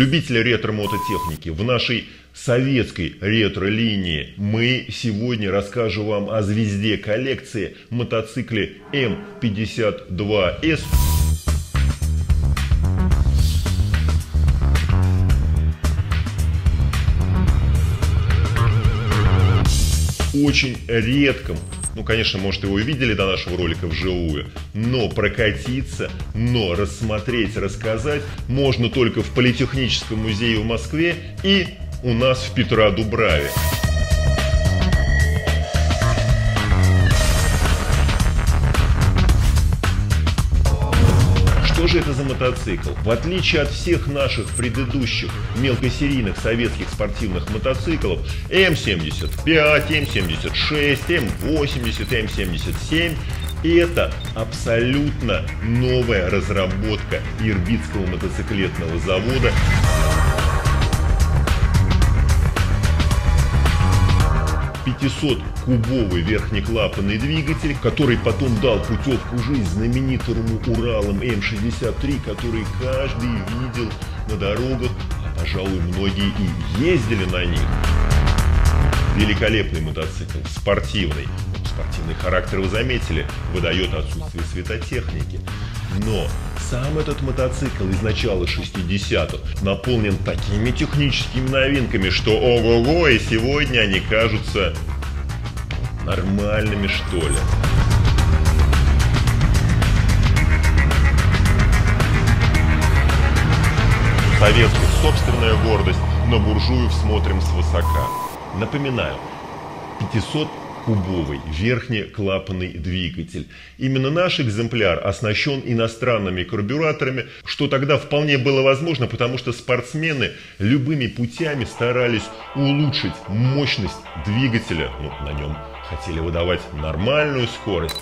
любители ретро-мототехники, в нашей советской ретро-линии мы сегодня расскажем вам о звезде коллекции мотоцикле М52С. Очень редком ну, конечно, может, его и видели до нашего ролика вживую, но прокатиться, но рассмотреть, рассказать можно только в Политехническом музее в Москве и у нас в Петра-Дубраве. Что же это за мотоцикл? В отличие от всех наших предыдущих мелкосерийных советских спортивных мотоциклов М75, М76, М80, М77 это абсолютно новая разработка Ирбитского мотоциклетного завода 500-кубовый верхнеклапанный двигатель, который потом дал путевку жизнь знаменитому Уралом М63, который каждый видел на дорогах, а пожалуй многие и ездили на них. Великолепный мотоцикл, спортивный. Спортивный характер вы заметили, выдает отсутствие светотехники. Но сам этот мотоцикл из начала 60-х наполнен такими техническими новинками, что ого-го, и сегодня они кажутся нормальными, что ли. Советских собственная гордость, но буржуев смотрим свысока. Напоминаю, 500 кубовый верхнеклапанный двигатель. Именно наш экземпляр оснащен иностранными карбюраторами, что тогда вполне было возможно, потому что спортсмены любыми путями старались улучшить мощность двигателя. Ну, на нем хотели выдавать нормальную скорость.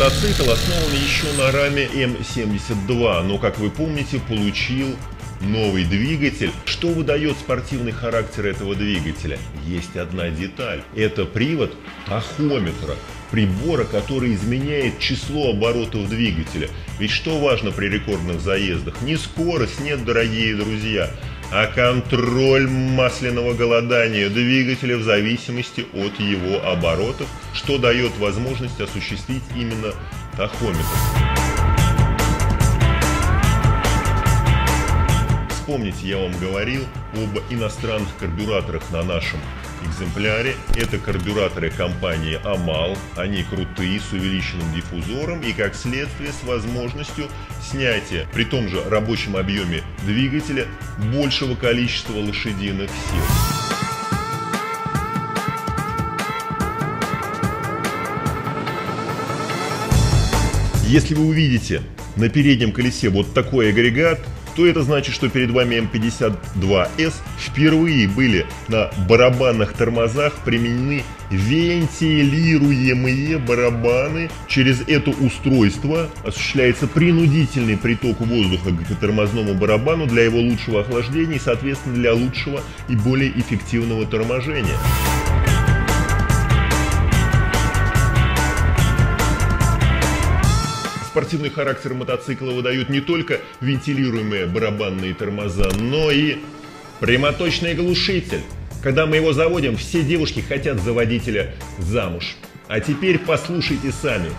Мотоцикл основан еще на раме М72, но, как вы помните, получил новый двигатель. Что выдает спортивный характер этого двигателя? Есть одна деталь. Это привод тахометра, прибора, который изменяет число оборотов двигателя. Ведь что важно при рекордных заездах? Не скорость, нет, дорогие друзья, а контроль масляного голодания двигателя в зависимости от его оборотов, что дает возможность осуществить именно тахометр. Вспомните, я вам говорил об иностранных карбюраторах на нашем экземпляре. Это карбюраторы компании Амал. Они крутые, с увеличенным диффузором и, как следствие, с возможностью снятия при том же рабочем объеме двигателя большего количества лошадиных сил. Если вы увидите на переднем колесе вот такой агрегат, то это значит, что перед вами М52С впервые были на барабанных тормозах применены вентилируемые барабаны. Через это устройство осуществляется принудительный приток воздуха к тормозному барабану для его лучшего охлаждения и, соответственно, для лучшего и более эффективного торможения. Спортивный характер мотоцикла выдают не только вентилируемые барабанные тормоза, но и прямоточный глушитель. Когда мы его заводим, все девушки хотят за водителя замуж. А теперь послушайте сами.